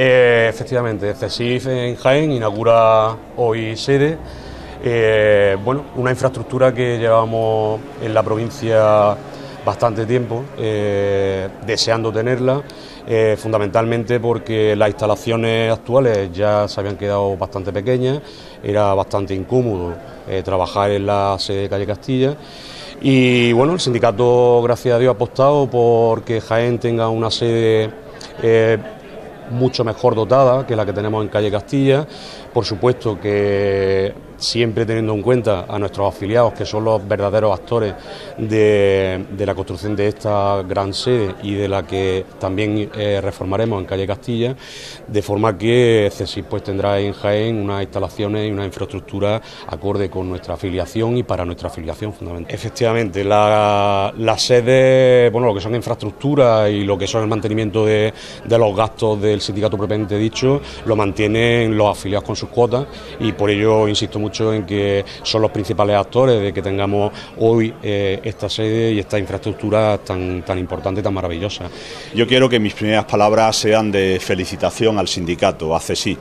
Eh, efectivamente, CESIF en Jaén inaugura hoy sede. Eh, bueno, una infraestructura que llevamos en la provincia bastante tiempo eh, deseando tenerla, fundamentalmente porque las instalaciones actuales ya se habían quedado bastante pequeñas, era bastante incómodo trabajar en la sede de Calle Castilla. Y bueno, el sindicato, gracias a Dios, ha apostado por que Jaén tenga una sede mucho mejor dotada que la que tenemos en calle Castilla. Por supuesto que siempre teniendo en cuenta a nuestros afiliados, que son los verdaderos actores de, la construcción de esta gran sede y de la que también eh, reformaremos en calle Castilla, de forma que CESIS pues, tendrá en Jaén unas instalaciones y una infraestructura acorde con nuestra afiliación y para nuestra afiliación fundamental. Efectivamente, la, sede, bueno, lo que son infraestructuras y lo que son el mantenimiento de, de los gastos del sindicato propiamente dicho, lo mantienen los afiliados con sus cuotas y por ello insisto mucho mucho en que son los principales actores de que tengamos hoy eh, esta sede y esta infraestructura tan, tan importante tan maravillosa. Yo quiero que mis primeras palabras sean de felicitación al sindicato, a CESI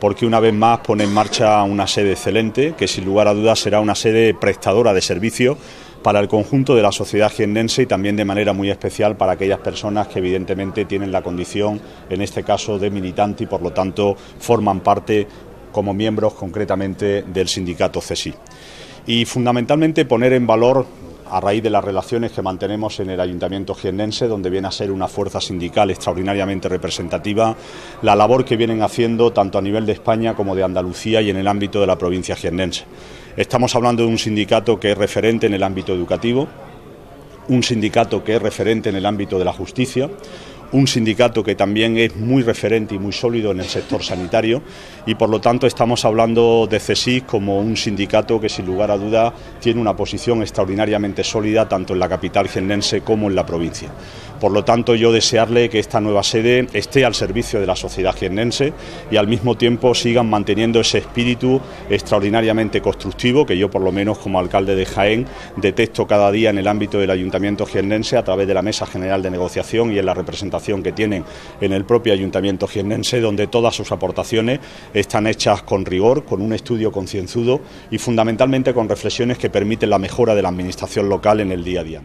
porque una vez más pone en marcha una sede excelente, que sin lugar a dudas será una sede prestadora de servicios para el conjunto de la sociedad jiennense y también de manera muy especial para aquellas personas que evidentemente tienen la condición, en este caso, de militante y por lo tanto forman parte como miembros concretamente del sindicato CESI. Y fundamentalmente poner en valor a raíz de las relaciones que mantenemos en el Ayuntamiento jiennense, donde viene a ser una fuerza sindical extraordinariamente representativa, la labor que vienen haciendo tanto a nivel de España como de Andalucía y en el ámbito de la provincia jiennense. Estamos hablando de un sindicato que es referente en el ámbito educativo, un sindicato que es referente en el ámbito de la justicia, un sindicato que también es muy referente y muy sólido en el sector sanitario y por lo tanto estamos hablando de CESIS como un sindicato que sin lugar a duda tiene una posición extraordinariamente sólida tanto en la capital jiennense como en la provincia. Por lo tanto, yo desearle que esta nueva sede esté al servicio de la sociedad jiennense y al mismo tiempo sigan manteniendo ese espíritu extraordinariamente constructivo que yo, por lo menos como alcalde de Jaén, detecto cada día en el ámbito del Ayuntamiento jiennense a través de la Mesa General de Negociación y en la representación que tienen en el propio Ayuntamiento jiennense, donde todas sus aportaciones están hechas con rigor, con un estudio concienzudo y fundamentalmente con reflexiones que permiten la mejora de la Administración local en el día a día.